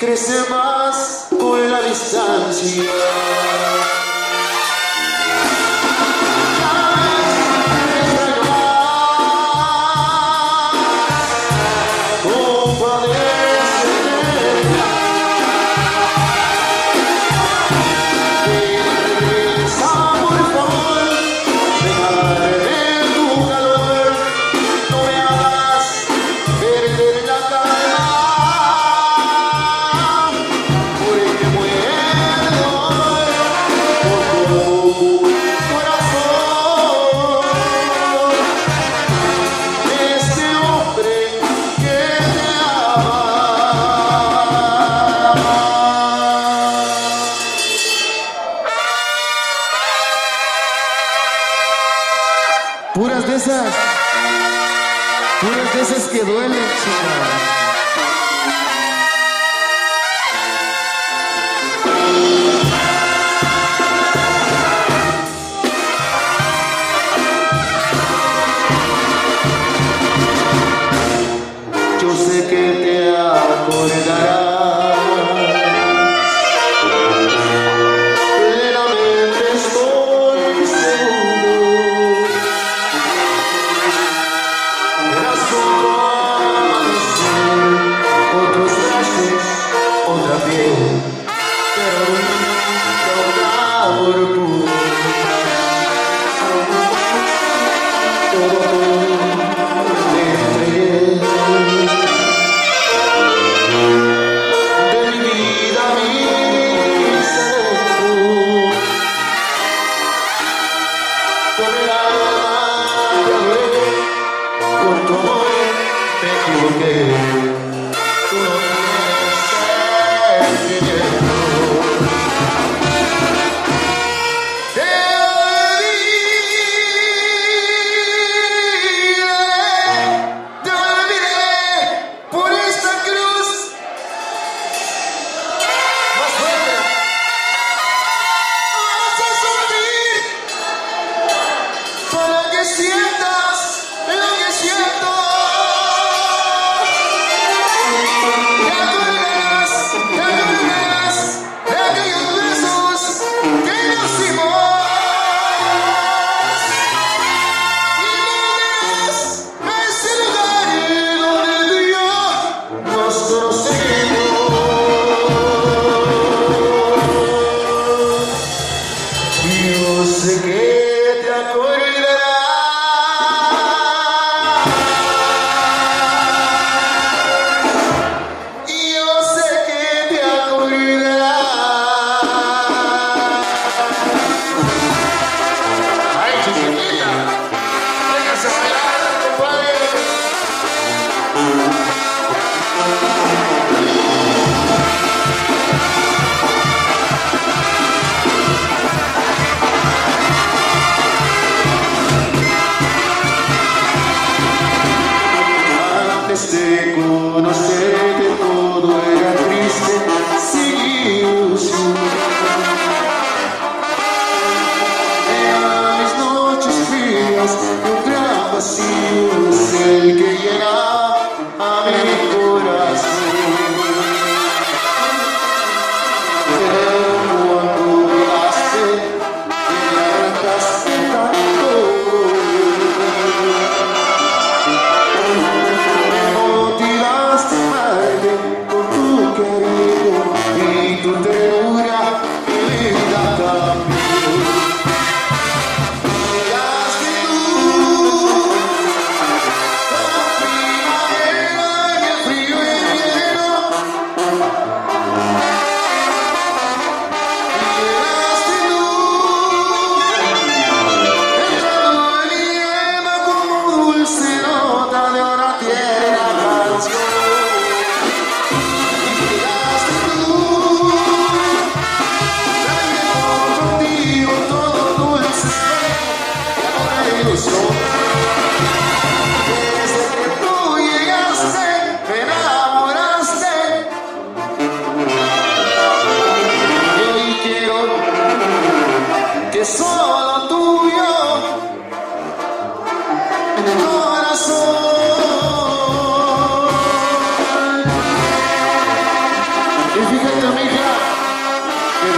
crece más con la distancia. Puras veces que duele, chingada.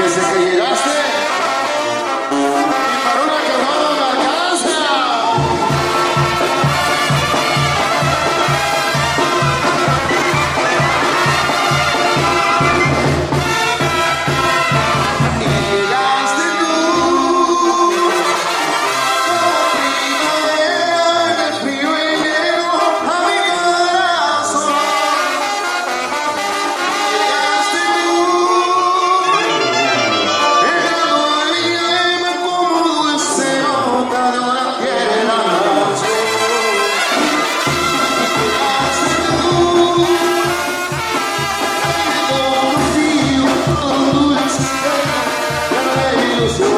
que se cayeras Yes.